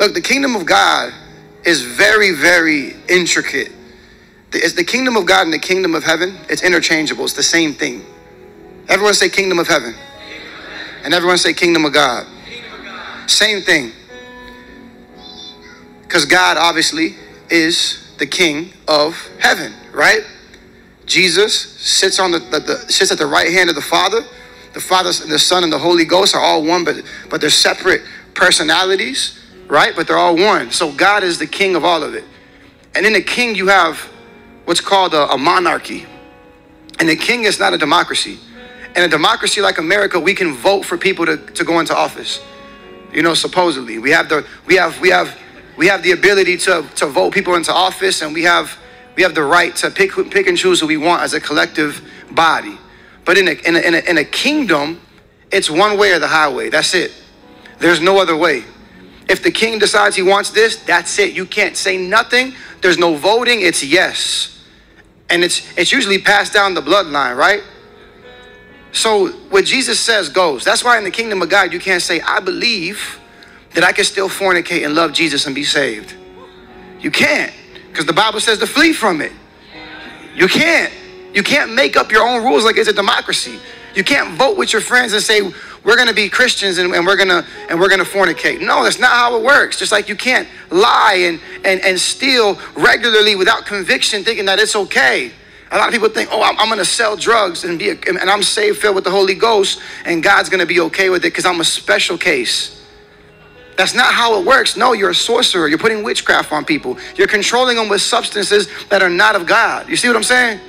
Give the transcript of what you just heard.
Look, the kingdom of God is very, very intricate. It's the kingdom of God and the kingdom of heaven, it's interchangeable. It's the same thing. Everyone say kingdom of heaven. And everyone say kingdom of God. Same thing. Because God obviously is the king of heaven, right? Jesus sits on the, the, the sits at the right hand of the Father. The Father, and the Son, and the Holy Ghost are all one, but but they're separate personalities, right? But they're all one. So God is the king of all of it. And in the king, you have what's called a, a monarchy. And the king is not a democracy. In a democracy like America, we can vote for people to, to go into office. You know, supposedly. We have the we have we have we have the ability to, to vote people into office and we have we have the right to pick pick and choose who we want as a collective body. But in a, in a, in a, in a kingdom, it's one way or the highway. That's it. There's no other way. If the king decides he wants this, that's it. You can't say nothing. There's no voting. It's yes. And it's it's usually passed down the bloodline, right? So what Jesus says goes. That's why in the kingdom of God, you can't say, I believe that I can still fornicate and love Jesus and be saved. You can't. Because the Bible says to flee from it. You can't. You can't make up your own rules like it's a democracy. You can't vote with your friends and say, we're gonna be Christians and, and we're gonna and we're gonna fornicate. No, that's not how it works. Just like you can't lie and, and, and steal regularly without conviction, thinking that it's okay. A lot of people think, oh, I'm, I'm going to sell drugs and be, a, and I'm saved, filled with the Holy Ghost, and God's going to be okay with it because I'm a special case. That's not how it works. No, you're a sorcerer. You're putting witchcraft on people. You're controlling them with substances that are not of God. You see what I'm saying?